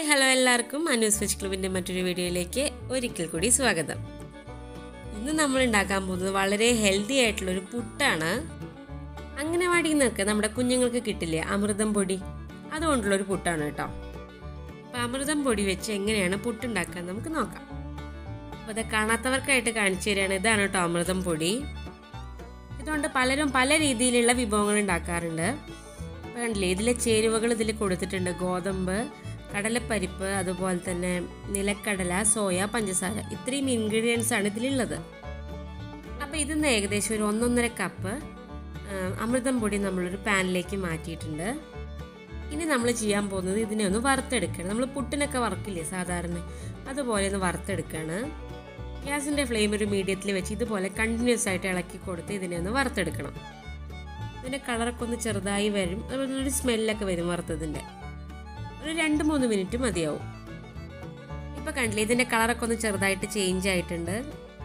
Hi hello എല്ലാവർക്കും Anu's veg ക്ലബിന്റെ മറ്റൊരു വീഡിയോയിലേക്ക് ഒരിക്കൽ കൂടി സ്വാഗതം. ഇന്ന് നമ്മൾ ഉണ്ടാക്കാൻ പോകുന്നത് വളരെ ഹെൽത്തി ആയിട്ടുള്ളൊരു പുട്ടാണ്. അംഗനവാടിയിൽ നിന്നൊക്കെ നമ്മുടെ കുഞ്ഞുങ്ങൾക്ക് കിട്ടില്ലേ അമൃതം പൊടി? അതുകൊണ്ടുള്ളൊരു പുട്ടാണ് കേട്ടോ. അപ്പോൾ അമൃതം പൊടി വെച്ച് എങ്ങനെയാണ് പുട്ടുണ്ടാക്കാൻ നമുക്ക് നോക്കാം. അപ്പോൾ അത് കാണാത്തവർക്കായിട്ട് കാണിച്ചു തരികയാണ്. ഇതാണ് കേട്ടോ അമൃതം പൊടി. ഇതുകൊണ്ട് പലരും പല രീതിയിലുള്ള വിഭവങ്ങൾ ഉണ്ടാക്കാറുണ്ട്. കണ്ടില്ലേ ഇതിലെ ചേരുവകൾ ഇതിൽ കൊടുത്തിട്ടുണ്ട്. ഗോതമ്പ് കടലപ്പരിപ്പ് അതുപോലെ തന്നെ നിലക്കടല സോയ പഞ്ചസാര. ഇത്രയും ഇൻഗ്രീഡിയൻസ് ആണ് ഇതിലുള്ളത്. അപ്പോൾ ഇതിന്ന് ഏകദേശം ഒരു ഒന്നൊന്നര കപ്പ് അമൃതം പൊടി നമ്മളൊരു പാനിലേക്ക് മാറ്റിയിട്ടുണ്ട്. ഇനി നമ്മൾ ചെയ്യാൻ പോകുന്നത് ഇതിനെ ഒന്ന് വറുത്തെടുക്കണം. നമ്മൾ പുട്ടിനൊക്കെ വറക്കില്ലേ സാധാരണ? അതുപോലെ ഒന്ന് വറുത്തെടുക്കുകയാണ് ഗ്യാസിന്റെ ഫ്ലെയിം ഒരു മീഡിയത്തിൽ വെച്ച് ഇതുപോലെ കണ്ടിന്യൂസ് ആയിട്ട് ഇളക്കി കൊടുത്ത് ഇതിനെ ഒന്ന് വറുത്തെടുക്കണം. ഇതിന്റെ കളറൊക്കെ ഒന്ന് ചെറുതായി വരും. അതുപോലെ ഒരു സ്മെല്ലൊക്കെ വരും വറുത്തതിന്റെ ഒരു രണ്ട് മൂന്ന് മിനിറ്റ് മതിയാവും. ഇപ്പോൾ കണ്ടില്ലേ ഇതിന്റെ കളറൊക്കെ ഒന്ന് ചെറുതായിട്ട് ചേഞ്ച് ആയിട്ടുണ്ട്.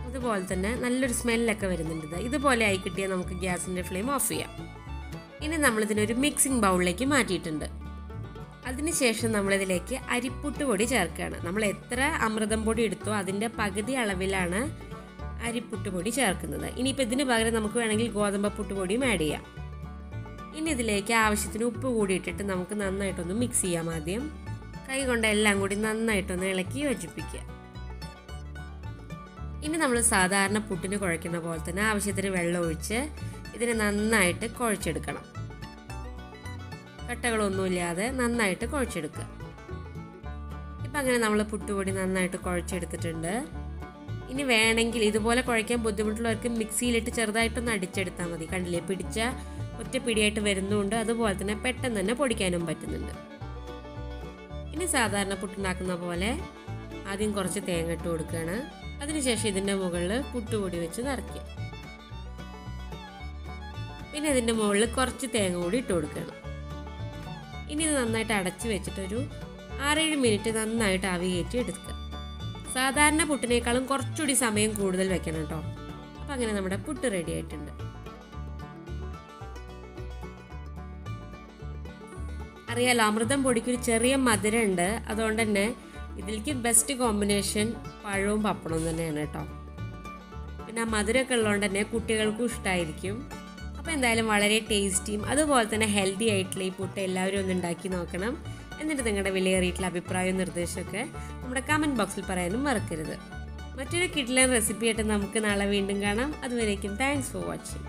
ഇതുപോലെ തന്നെ നല്ലൊരു സ്മെല്ലൊക്കെ വരുന്നുണ്ട് ഇത്. ഇതുപോലെ ആയി കിട്ടിയാൽ നമുക്ക് ഗ്യാസിന്റെ ഫ്ലെയിം ഓഫ് ചെയ്യാം. ഇനി നമ്മളിതിനൊരു മിക്സിംഗ് ബൗളിലേക്ക് മാറ്റിയിട്ടുണ്ട്. അതിനുശേഷം നമ്മളിതിലേക്ക് അരിപ്പുട്ട് പൊടി ചേർക്കുകയാണ്. നമ്മൾ എത്ര അമൃതം പൊടി എടുത്തോ അതിന്റെ പകുതി അളവിലാണ് അരിപ്പുട്ട് പൊടി ചേർക്കുന്നത്. ഇനിയിപ്പോൾ ഇതിന് പകരം നമുക്ക് വേണമെങ്കിൽ ഗോതമ്പ് പുട്ട് പൊടിയും ആഡ് ചെയ്യാം. ഇനി ഇതിലേക്ക് ആവശ്യത്തിന് ഉപ്പ് കൂടി ഇട്ടിട്ട് നമുക്ക് നന്നായിട്ടൊന്ന് മിക്സ് ചെയ്യാം ആദ്യം. കൈ കൊണ്ട് എല്ലാം കൂടി നന്നായിട്ടൊന്ന് ഇളക്കി യോജിപ്പിക്കുക. ഇനി നമ്മൾ സാധാരണ പുട്ടിന് കുഴയ്ക്കുന്ന പോലെ തന്നെ ആവശ്യത്തിന് വെള്ളം ഒഴിച്ച് ഇതിനെ നന്നായിട്ട് കുഴച്ചെടുക്കണം. കട്ടകളൊന്നുമില്ലാതെ നന്നായിട്ട് കുഴച്ചെടുക്കുക. ഇപ്പം അങ്ങനെ നമ്മൾ പുട്ടുപൊടി നന്നായിട്ട് കുഴച്ചെടുത്തിട്ടുണ്ട്. ഇനി വേണമെങ്കിൽ ഇതുപോലെ കുഴയ്ക്കാൻ ബുദ്ധിമുട്ടുള്ളവർക്ക് മിക്സിയിലിട്ട് ചെറുതായിട്ടൊന്ന് അടിച്ചെടുത്താൽ മതി. കണ്ടില്ലേ? പിടിച്ച ഒറ്റ പിടിയായിട്ട് വരുന്നുണ്ട്. അതുപോലെ തന്നെ പെട്ടെന്ന് തന്നെ പൊടിക്കാനും പറ്റുന്നുണ്ട്. ഇനി സാധാരണ പുട്ടുണ്ടാക്കുന്ന പോലെ ആദ്യം കുറച്ച് തേങ്ങ ഇട്ട് കൊടുക്കുകയാണ്. അതിനുശേഷം ഇതിന്റെ മുകളിൽ പുട്ടുപൊടി വെച്ച് നിറയ്ക്കുക. പിന്നെ ഇതിന്റെ മുകളിൽ കുറച്ച് തേങ്ങ കൂടി ഇട്ട് കൊടുക്കണം ഇനി ഇത് നന്നായിട്ട് അടച്ച് വെച്ചിട്ടൊരു ആറേഴ് മിനിറ്റ് നന്നായിട്ട് ആവി കയറ്റി എടുക്കുക. സാധാരണ പുട്ടിനേക്കാളും കുറച്ചുകൂടി സമയം കൂടുതൽ വെക്കണം കേട്ടോ. അപ്പം അങ്ങനെ നമ്മുടെ പുട്ട് റെഡി ആയിട്ടുണ്ട്. അറിയാലോ അമൃതം പൊടിക്ക് ഒരു ചെറിയ മധുരം ഉണ്ട് അതുകൊണ്ട് തന്നെ ഇതിലേക്ക് ബെസ്റ്റ് കോമ്പിനേഷൻ പഴവും പപ്പടവും തന്നെയാണ് കേട്ടോ. പിന്നെ ആ മധുരമൊക്കെ ഉള്ളതുകൊണ്ട് തന്നെ കുട്ടികൾക്കും ഇഷ്ടമായിരിക്കും അപ്പോൾ എന്തായാലും വളരെ ടേസ്റ്റിയും അതുപോലെ തന്നെ ഹെൽത്തി ആയിട്ടുള്ള ഈ പുട്ട് എല്ലാവരും ഒന്ന് ഉണ്ടാക്കി നോക്കണം. എന്നിട്ട് നിങ്ങളുടെ വിലയേറിയിട്ടുള്ള അഭിപ്രായവും നിർദ്ദേശമൊക്കെ നമ്മുടെ കമന്റ് ബോക്സിൽ പറയാനും മറക്കരുത്. മറ്റൊരു കിഡ്ലൻ റെസിപ്പി ആയിട്ട് നമുക്ക് നാളെ വീണ്ടും കാണാം. അതുവരേക്കും താങ്ക്സ് ഫോർ വാച്ചിങ്